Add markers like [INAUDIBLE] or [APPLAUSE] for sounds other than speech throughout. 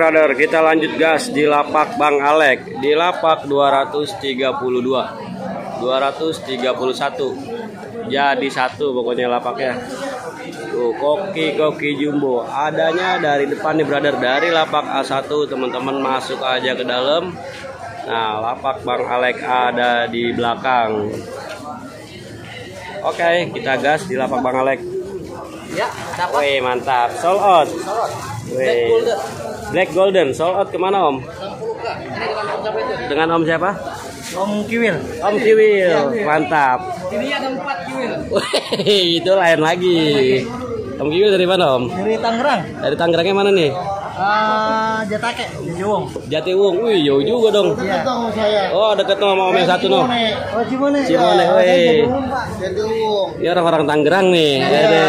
Brother, kita lanjut gas di lapak Bang Alek di lapak 232. 231. Jadi satu pokoknya lapaknya. Tuh, koki koki jumbo. Adanya dari depan nih brother, dari lapak A1 teman-teman masuk aja ke dalam. Nah, lapak Bang Alek ada di belakang. Oke, kita gas di lapak Bang Alek. Ya, dapat. Wih, mantap. Sold out. Sorot. Wih. Black Golden, sold out ke mana Om? 60k. Ini dengan om siapa itu? Dengan Om siapa? Om Kiwil. Om Kiwil, mantap. Ini ada empat Kiwil. Wih, itu lain lagi. Om Kiwil dari mana Om? Dari Tangerang. Dari Tangerangnya mana nih? Ah, Jatake, Jawong. Jatiwung. Wih, jauh juga dong. Iya. Oh, deket sama Om yang satu no. Oh, Cimone. Cimone, weh. Jatiwung. Ini orang-orang Tangerang nih. Ada.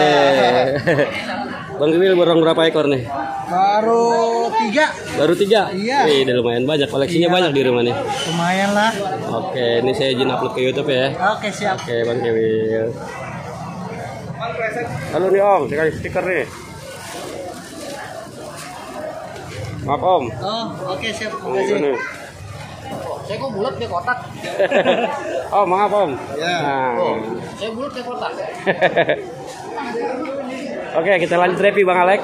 [LAUGHS] Bang Kiwil borong berapa ekor nih? Baru tiga. Baru tiga? Iya. Wih, udah lumayan banyak. Koleksinya banyak di rumah nih. Lumayan lah. Oke, ini saya izin upload ke YouTube ya. Oke, siap. Oke, Bang Kewil. Halo nih Om, dikasih stiker nih. Maaf Om. Oh, oke siap. Oh, ini. Saya kok bulat dia kotak. [LAUGHS] oh maaf Om. Ya. Nah. Saya bulat dia kotak. [LAUGHS] Oke, kita lanjut review Bang Alek.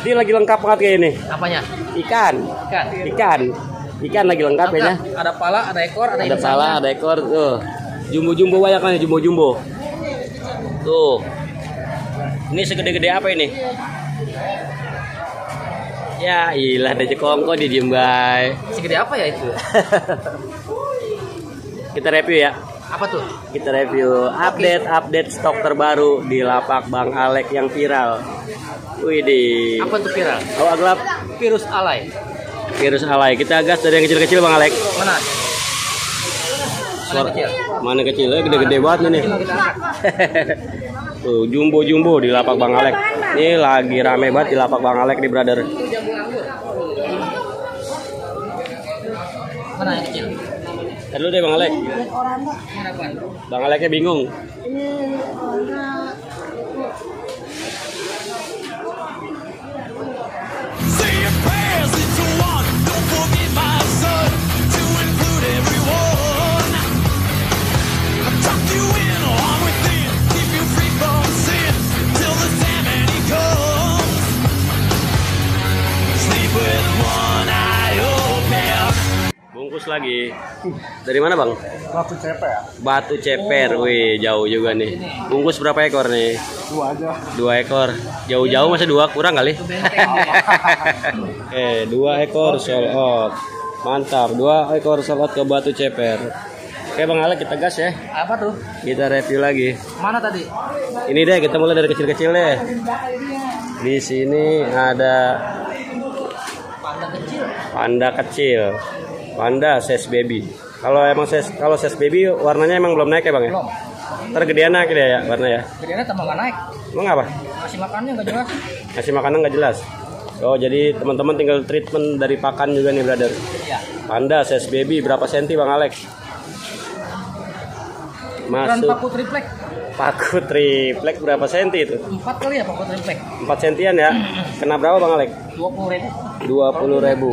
Ini lagi lengkap banget kayak ini. Apanya? Ikan, Ikan. ikan, ikan lagi lengkap ya. Ada pala, ada ekor, ada Ada pala, ada ekor tuh. Jumbo-jumbo banyak kan jumbo-jumbo. Tuh. Ini segede-gede apa ini? Ya, ilah ada jekongko di diem bay. Segede apa ya itu? [LAUGHS] Kita review ya. Apa tuh? Kita review update-update stok terbaru di lapak Bang Alek yang viral. Wih di. Apa tuh viral? Awak gelap Virus alay. virus alay. Kita gas dari yang kecil-kecil Bang Alek. Mana? Suara- kecil? Mana kecil? Eh, Gede-gede banget nih. [LAUGHS] Tuh, jumbo-jumbo di lapak Bang Alek. Ini lagi rame banget di lapak Bang Alek nih, brother. Mana yang kecil? Dulu deh Bang Alek. Ini? Bang Aleknya bingung. Say lagi. Dari mana Bang? Batu cepe ya? Batu Ceper. Wih, jauh juga nih. Bungkus berapa ekor nih? Dua aja. Dua ekor. Jauh-jauh masa dua kurang kali? [LAUGHS] eh, dua ekor sold out. Mantap, dua ekor sold out ke Batu Ceper. Oke Bang Alek kita gas ya. Apa tuh? Kita review lagi. Mana tadi? Ini deh kita mulai dari kecil-kecil deh. Di sini ada Panda kecil. panda kecil. Panda size baby. Kalau emang size kalau size baby warnanya emang belum naik ya Bang ya? Belum. Ntar gedean naik dia ya warna ya. Gedeannya tambah nggak naik. Emang apa? Kasih makannya nggak jelas. Kasih makanan nggak jelas. Oh jadi teman-teman tinggal treatment dari pakan juga nih brother. Iya. Panda size baby berapa senti Bang Alex? Masuk paku triplek. paku triplek berapa senti itu? Empat kali ya paku triplek. 4 sentian ya. Kena berapa Bang Alex? Dua puluh ribu. 20 ribu.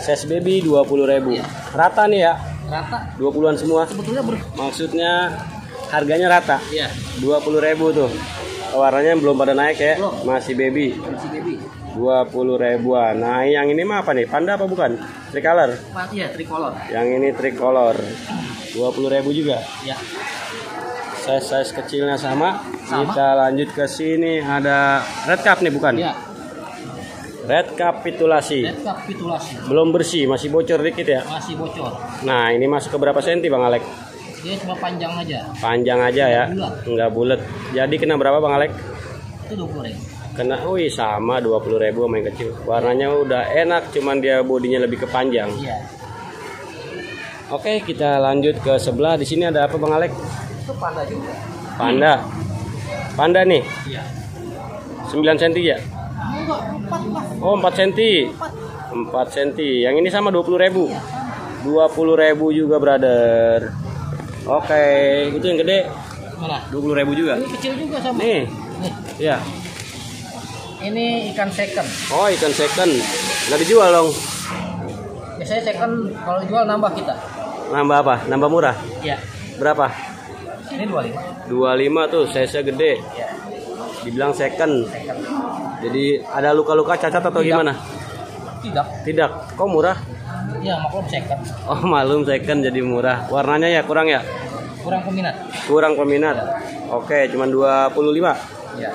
Size baby 20 ribu. Rata nih ya. Rata. 20-an semua. Sebetulnya ber. Maksudnya harganya rata. Iya. 20 ribu tuh. Warnanya belum pada naik ya. Belum. Masih baby. Si baby. 20 ribuan. Nah, yang ini mah apa nih? Panda apa bukan? Tricolor. Empat ya tricolor. Yang ini tricolor. 20 ribu juga. Ya. Size-size kecilnya sama. Sama. Kita lanjut ke sini ada red cup nih bukan? Ya. Red capitulasi. Rekapitulasi. Belum bersih, masih bocor dikit ya. Masih bocor. Nah, ini masuk ke berapa senti Bang Alek? Dia cuma panjang aja. Panjang aja ya. Bulat. Enggak bulat. Jadi kena berapa Bang Alek? Itu dua puluh ribu. Kena, wih sama 20 ribu sama yang kecil. Warnanya udah enak, cuman dia bodinya lebih kepanjang. Iya. Oke, kita lanjut ke sebelah. Di sini ada apa Bang Alek? Itu panda juga. Panda. Panda nih, Iya. 9 cm ya? Enggak. Oh, 4 cm. 4 cm. Yang ini sama 20 ribu. 20 ribu juga, brother. Oke, itu yang gede Mana? 20 ribu juga. Ini kecil juga sama. Nih, Nih. ya. Ini ikan second. Oh, ikan second. Nggak dijual dong. Biasanya second kalau jual nambah kita. Nambah apa? Nambah murah. Iya. Berapa? Ini 25. 25 tuh, size gede. Iya. Dibilang second. Second. Jadi ada luka-luka cacat atau Tidak. gimana? Tidak. Tidak. Kok murah? Iya, maklum second. Oh, malum second jadi murah. Warnanya ya kurang ya? Kurang peminat. Kurang peminat. Oke, cuman 25. Iya.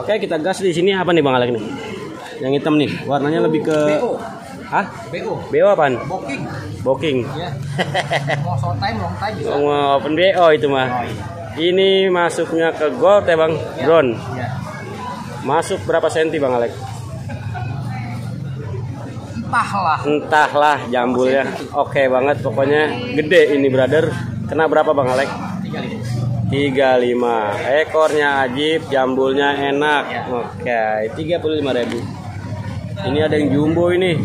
Oke, kita gas di sini apa nih Bang Alek nih? Yang hitam nih, warnanya lebih ke BO. Hah? BO. BO apaan? Booking. Booking. Iya. Mau short time, long time bisa. Oh, open BO itu mah. Oh, iya. Ini masuknya ke gold ya Bang? Drone. Iya. Masuk berapa senti Bang Alek? Entahlah. Entahlah jambulnya. Oke banget pokoknya gede ini brother. Kena berapa Bang Alek? 35. 35 ekornya ajib jambulnya enak oke 35.000 ini ada yang jumbo ini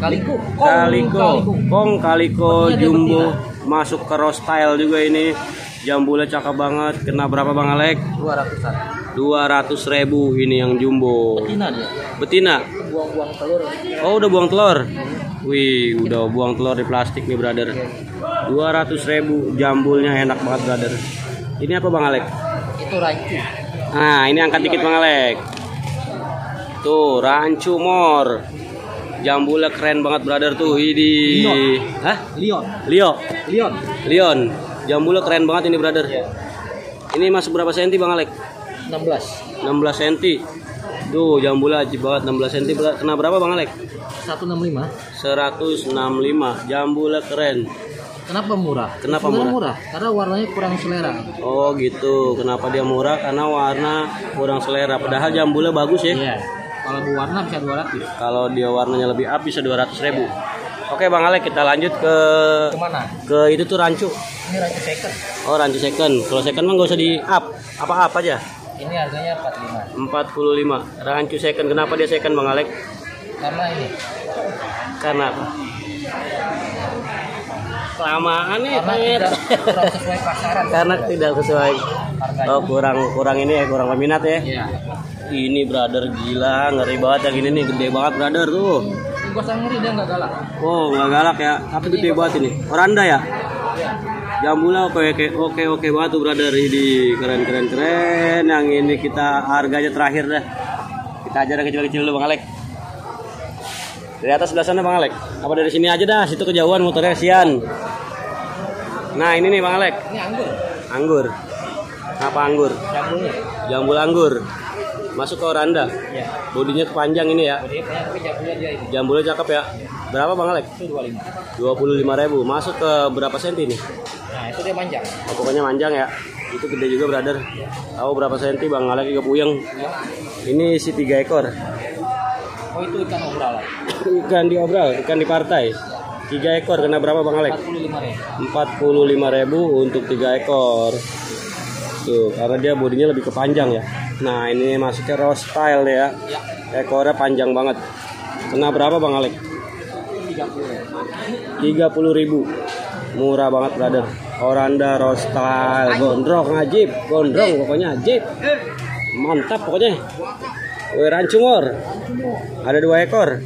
Kaliko. kaliko kong kaliko Betina dia, jumbo masuk ke roast style juga ini jambulnya cakep banget kena berapa bang Alek 200-an. 200.000 ini yang jumbo Betina dia. betina Buang-buang telur. oh udah buang telur wih udah buang telur di plastik nih brother 200.000 jambulnya enak banget brother ini apa bang Alek Itu rancu. Nah, ini angkat dikit Bang Alek. Tuh, rancu mor. Jambulnya keren banget brother tuh. Ini. Hah? Lion. Leo. Lion. Leon. Jambulnya keren banget ini brother. Iya. Ini masuk berapa senti Bang Alek? 16. 16 senti. Tuh, jambulnya ajib banget 16 senti. Kena berapa Bang Alek? 165. 165. Jambulnya keren. Kenapa murah? Kenapa murah? murah? Karena warnanya kurang selera. Oh gitu. Kenapa dia murah? Karena warna kurang selera. Padahal jambulnya bagus ya. Iya. Kalau berwarna bisa 200. Kalau dia warnanya lebih up bisa 200 ribu. Oke Bang Alek kita lanjut ke Ke mana? ke itu tuh rancu. Ini rancu second. Oh rancu second. Kalau second mah nggak usah di up. Apa up aja. Ini harganya 45. 45. Rancu second. Kenapa dia second Bang Alek? Karena ini. Karena apa? Kelamaan nih Karena tidak kurang sesuai pasaran. [LAUGHS] Karena tidak sesuai. Harganya. Oh kurang kurang ini ya kurang peminat ya. Iya. Ini brother gila ngeri banget yang ini nih gede banget brother tuh. Gua ngeri dia nggak galak. Oh nggak galak ya, tapi gede banget ini. Oranda ya? Iya. Jambulnya oke oke oke oke banget tuh brother ini keren keren keren. Yang ini kita harganya terakhir dah. Kita ajar yang kecil-kecil dulu Bang Alek. Dari atas sebelah sana Bang Alek. Apa dari sini aja dah, situ kejauhan motornya sian. Nah ini nih Bang Alek, Ini anggur. anggur. Apa anggur? Jambulnya. Jambul anggur. Masuk ke Oranda. Iya. Bodinya kepanjang ini ya. Tapi jambulnya dia ini. Jambulnya cakep ya. Berapa Bang Alek? Itu 25. 25.000. Masuk ke berapa senti nih? Nah, itu dia manjang. Oh, pokoknya manjang ya. Itu gede juga brother. Tahu berapa senti Bang Alek juga puyeng. Iya. Ini si tiga ekor. Oh, itu ikan obral. Ikan di obral, ikan di partai. Tiga ekor kena berapa Bang Alek? 45 ribu. 45.000 untuk tiga ekor. Tuh, karena dia bodinya lebih kepanjang ya. Nah, ini masuknya rose style ya. Ya. Ekornya panjang banget. Kena berapa Bang Alek? 30. 30.000. Murah banget, brother. Oranda rose style, gondrong ajib, gondrong pokoknya ajib. Mantap pokoknya. Wih, rancungor. Ada dua ekor.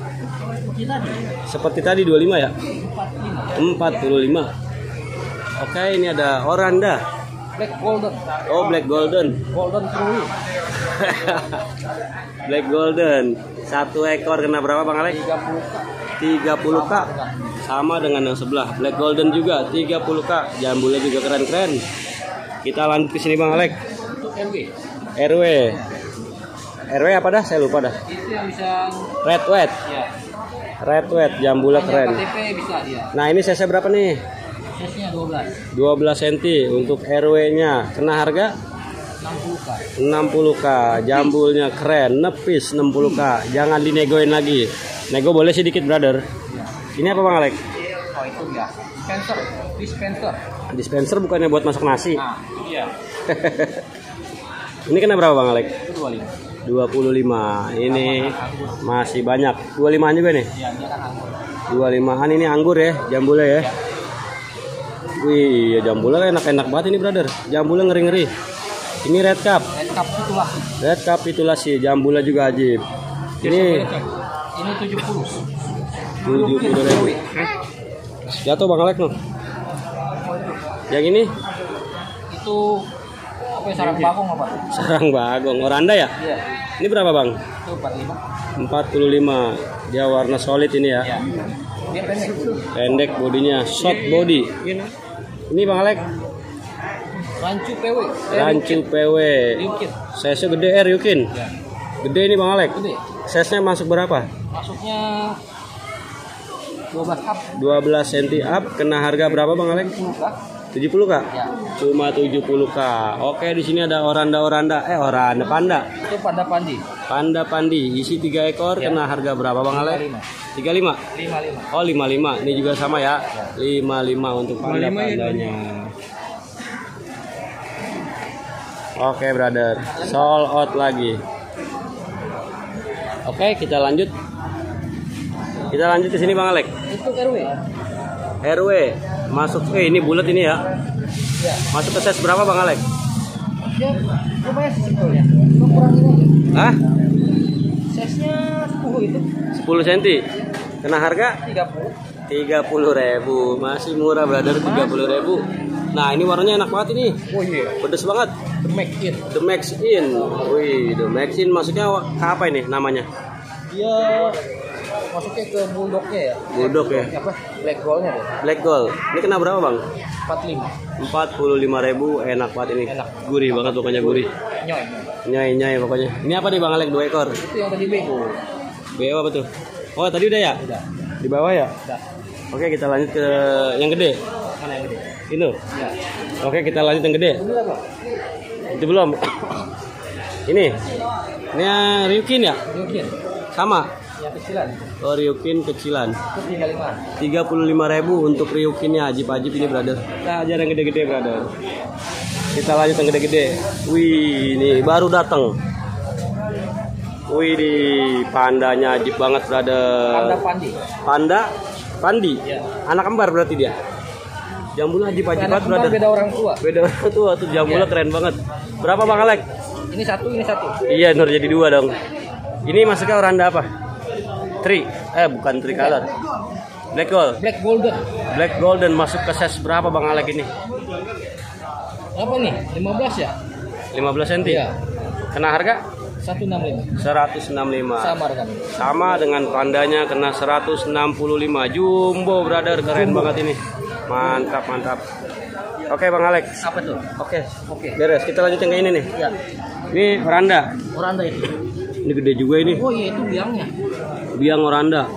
Seperti tadi 25 ya? 45. 45. Oke, ini ada Oranda. Black golden. Oh, black golden. Golden True. [LAUGHS] Black golden. Satu ekor kena berapa Bang Alek? 30 30k. Sama dengan yang sebelah. Black golden juga 30k. Jambulnya juga keren-keren. Kita lanjut ke sini Bang Alek. Itu RW. RW. RW apa dah? Saya lupa dah. Itu yang bisa Red wet. ya. Red wet jambulnya keren. KTP bisa dia. Nah, ini CC berapa nih? Size-nya 12. 12 cm untuk RW-nya. Kena harga 60k. 60k. Jambulnya keren, nepis 60k. Jangan dinegoin lagi. Nego boleh sedikit, brother. Ya. Ini apa Bang Alek? Oh, itu biasa. Dispenser. Dispenser. Dispenser bukannya buat masak nasi. Nah, iya. [LAUGHS] Ini kena berapa Bang Alek? Itu 25. 25. Ini masih banyak. 25 juga nih. Ya, dia kan anggur. 25an ini anggur ya, jambulnya ya. Wih, ya jambulnya enak-enak banget ini, brother. Jambulnya ngeri-ngeri. Ini red cup. Red rekapitulasi. Rekapitulasi jambula juga ajib. Ini Ini 70. tujuh puluh ribu. Jatuh bang Alek loh. Yang ini Itu apa ya, sarang bagong apa? sarang bagong oranda ya. Iya. Ini berapa bang? Itu 45. 45 Dia warna solid ini ya. Iya. Dia pendek. Pendek bodinya, short body. Ini bang Alek Rancu PW. Eh, rancu PW. Liukit. Size gede R Yukin. Ya. Gede ini bang Alek. Gede. Size-nya masuk berapa? Masuknya 12 up 12 cm up. Kena harga berapa bang Alek? 10 kah? 70 kak? Ya. Cuma 70k. Oke, di sini ada oranda-oranda. Eh, oranda panda. Itu pada pandi. Panda pandi isi 3 ekor Ya. kena harga berapa Bang Ale? 35. 55. Oh, 55. Ini juga sama ya. 55 untuk panda pandanya. Oke, brother. Sold out lagi. Oke, kita lanjut. Kita lanjut ke sini Bang Alek. Itu RW. RW masuk eh ini bulat ini ya. Ya. Masuk ke size berapa Bang Alek? Dia lumayan kurang ini aja. Hah? Size-nya 10 itu. 10 cm. Kena harga 30. 30.000 masih murah brother 30.000 nah ini warnanya enak banget ini Oh iya. pedes banget The Make It. The Max In wih The Max In maksudnya apa ini namanya Dia masuknya ke bulldognya ya. Bulldog ya Apa? Black Gold-nya deh. Black Gold ini kena berapa bang 45. 45.000 enak banget ini Enak. gurih banget pokoknya gurih Nyoy. nyai nyai pokoknya ini apa nih bang Alek dua ekor Itu yang tadi bego. BO apa tuh oh tadi udah ya Udah. di bawah ya Udah. oke kita lanjut ke yang gede Mana yang gede? ini Ya. oke kita lanjut yang gede Ini apa? itu belum [COUGHS] ini ini yang Ryukin ya Mungkin. sama Yang kecilan. oh Ryukin kecilan Itu 35. 35.000 untuk Ryukinnya ajib-ajib ini brother kita ajar yang gede-gede brother kita lanjut yang gede-gede wih ini baru datang wih di pandanya ajib banget brother Panda pandi. panda pandi Ya. anak kembar berarti dia jambul ajib-ajib Anak banget brother beda orang tua. beda orang tua tuh jambulnya keren banget berapa bang Alek Ini satu, ini satu. Iya, Nur jadi dua dong. Ini masuknya oranda apa? Tri. Eh, bukan tricolor. Black gold. Black Golden. Black golden masuk ke size berapa Bang Alek ini? Apa nih? 15 ya? 15 cm. Iya. Kena harga 165. 165. Sama dengan Sama dengan pandanya kena 165. Jumbo brother keren banget ini. Mantap, mantap. Oke Bang Alex. apa tuh? Oke. Oke. Beres. Kita lanjut yang ke ini nih. Ya. Ini oranda. Oranda itu. Ini gede juga ini. Oh iya itu biangnya. Biang oranda.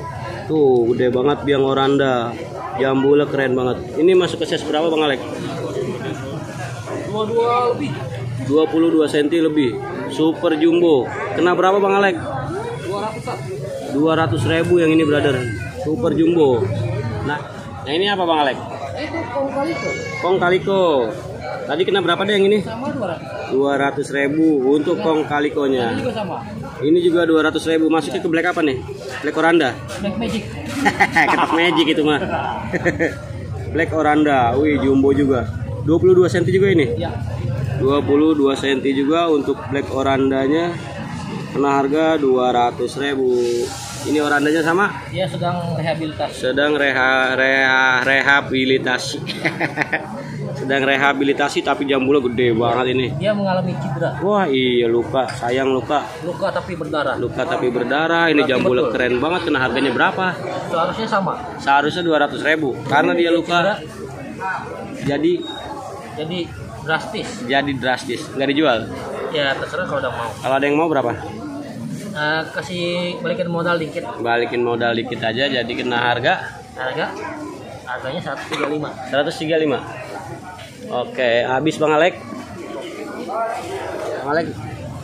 Tuh, gede banget biang oranda. Jambulnya keren banget. Ini masuk ke size berapa Bang Alek? Dua-dua lebih. 22 cm lebih. Super jumbo. Kena berapa Bang Alek? 200 200 ribu yang ini brother. Super jumbo. Nah, nah ini apa Bang Alek? Kong kaliko. Tadi kena berapa deh yang ini? Sama 200. 200 ribu untuk kong kalikonya. Ini juga sama. Ini juga 200 ribu. Masuknya ke black apa nih? Black oranda. Black Magic. [LAUGHS] Ketok magic itu mah. [LAUGHS] Black Oranda, wih jumbo juga. 22 cm juga ini. Ya. 22 cm juga untuk Black Orandanya. Kena harga 200.000. Ini orandanya sama Dia sedang rehabilitasi. sedang reha, reha, rehabilitasi. [LAUGHS] sedang rehabilitasi tapi jambulnya gede banget ini. Dia mengalami cedera. Wah, iya luka, sayang luka. Luka tapi berdarah. Luka tapi berdarah. Ini jambulnya keren banget. Kena harganya berapa? Seharusnya sama. Seharusnya 200.000 karena dia luka jadi Jadi drastis. jadi drastis nggak dijual Ya terserah kalau udah mau. kalau ada yang mau berapa Eh, kasih balikin modal dikit. balikin modal dikit aja jadi kena harga Harga harganya 135. 135 oke habis bang Alek bang Alek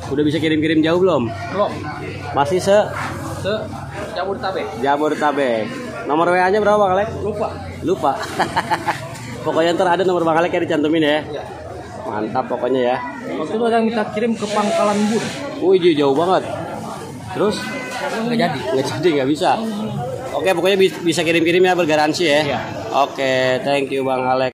udah bisa kirim-kirim jauh belum Belum. masih se Ke Jabodetabek. Jabodetabek nomor WA nya berapa bang Alek Lupa. lupa [LAUGHS] pokoknya ntar ada nomor bang Alek ya dicantumin ya Ya. mantap pokoknya ya Waktu itu ada yang minta kirim ke Pangkalan Bun. Wih jauh banget terus Nggak jadi. nggak jadi nggak bisa oke pokoknya bi- bisa kirim-kirim ya bergaransi ya Iya. oke thank you bang Alek